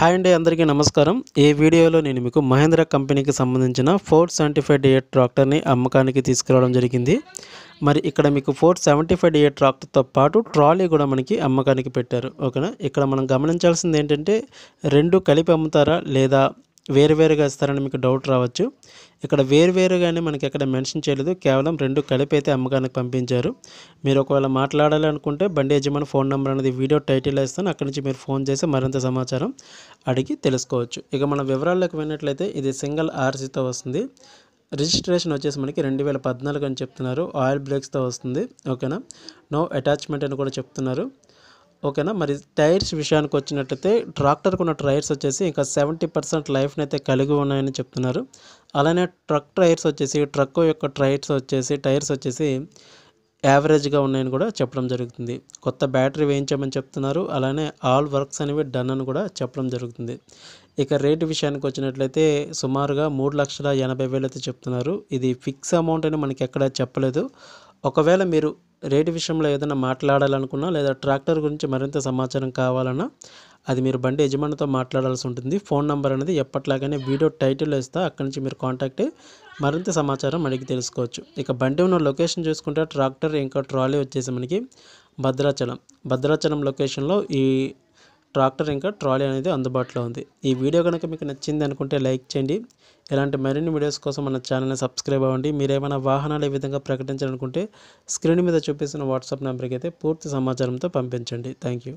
Hi అండి అందరికీ నమస్కారం. ఈ వీడియోలో నేను మీకు మహేంద్ర కంపెనీకి సంబంధించిన ఫోర్ సెవెంటీ ఫైవ్ డిఏ ట్రాక్టర్ని అమ్మకానికి తీసుకురావడం జరిగింది. మరి ఇక్కడ మీకు ఫోర్ సెవెంటీ ఫైవ్ డిఏ ట్రాక్టర్తో పాటు ట్రాలీ కూడా మనకి అమ్మకానికి పెట్టారు. ఓకేనా? ఇక్కడ మనం గమనించాల్సింది ఏంటంటే రెండు కలిపి అమ్ముతారా లేదా వేరువేరుగా ఇస్తారని మీకు డౌట్ రావచ్చు. ఇక్కడ వేరువేరుగానే మనకి ఎక్కడ మెన్షన్ చేయలేదు. కేవలం రెండు కలిపి అయితే అమ్మకానికి పంపించారు. మీరు ఒకవేళ మాట్లాడాలి అనుకుంటే బండి యజమాని ఫోన్ నెంబర్ అనేది వీడియో టైటిల్ ఇస్తాను. అక్కడి నుంచి మీరు ఫోన్ చేసి మరింత సమాచారం అడిగి తెలుసుకోవచ్చు. ఇక మన వివరాల్లోకి వెళ్ళినట్లయితే ఇది సింగిల్ ఆర్సీతో వస్తుంది. రిజిస్ట్రేషన్ వచ్చేసి మనకి రెండు వేల పద్నాలుగు అని చెప్తున్నారు. ఆయిల్ బ్రేక్స్తో వస్తుంది. ఓకేనా? నో అటాచ్మెంట్ అని కూడా చెప్తున్నారు. ఓకేనా? మరి టైర్స్ విషయానికి వచ్చినట్టయితే ట్రాక్టర్కి ఉన్న టైర్స్ వచ్చేసి ఇంకా సెవెంటీ పర్సెంట్ లైఫ్ని అయితే కలిగి ఉన్నాయని చెప్తున్నారు. అలానే ట్రక్ టైర్స్ వచ్చేసి ట్రక్ యొక్క టైర్స్ వచ్చేసి టైర్స్ వచ్చేసి యావరేజ్గా ఉన్నాయని కూడా చెప్పడం జరుగుతుంది. కొత్త బ్యాటరీ వేయించామని చెప్తున్నారు. అలానే ఆల్ వర్క్స్ అనేవి డన్ అని కూడా చెప్పడం జరుగుతుంది. ఇక రేటు విషయానికి వచ్చినట్లయితే సుమారుగా మూడు లక్షల ఎనభై వేలు అయితే చెప్తున్నారు. ఇది ఫిక్స్ అమౌంట్ అని మనకి ఎక్కడ చెప్పలేదు. ఒకవేళ మీరు రేటు విషయంలో ఏదైనా మాట్లాడాలనుకున్నా లేదా ట్రాక్టర్ గురించి మరింత సమాచారం కావాలన్నా అది మీరు బండి యజమానితో మాట్లాడాల్సి ఉంటుంది. ఫోన్ నెంబర్ అనేది ఎప్పట్లాగానే వీడియో టైటిల్ ఇస్తా అక్కడి నుంచి మీరు కాంటాక్ట్ మరింత సమాచారం అడిగి తెలుసుకోవచ్చు. ఇక బండి ఉన్న లొకేషన్ చూసుకుంటే ట్రాక్టర్ ఇంకా ట్రాలీ వచ్చేసి మనకి భద్రాచలం. భద్రాచలం లొకేషన్లో ఈ ట్రాక్టర్ ఇంకా ట్రాలీ అనేది అందుబాటులో ఉంది. ఈ వీడియో కనుక మీకు నచ్చింది అనుకుంటే లైక్ చేయండి. ఇలాంటి మరిన్ని వీడియోస్ కోసం మన ఛానల్ని సబ్స్క్రైబ్ అవ్వండి. మీరేమైనా వాహనాలు ఏ విధంగా ప్రకటించాలనుకుంటే స్క్రీన్ మీద చూపిస్తున్న వాట్సాప్ నెంబర్కి అయితే పూర్తి సమాచారంతో పంపించండి. Thank you.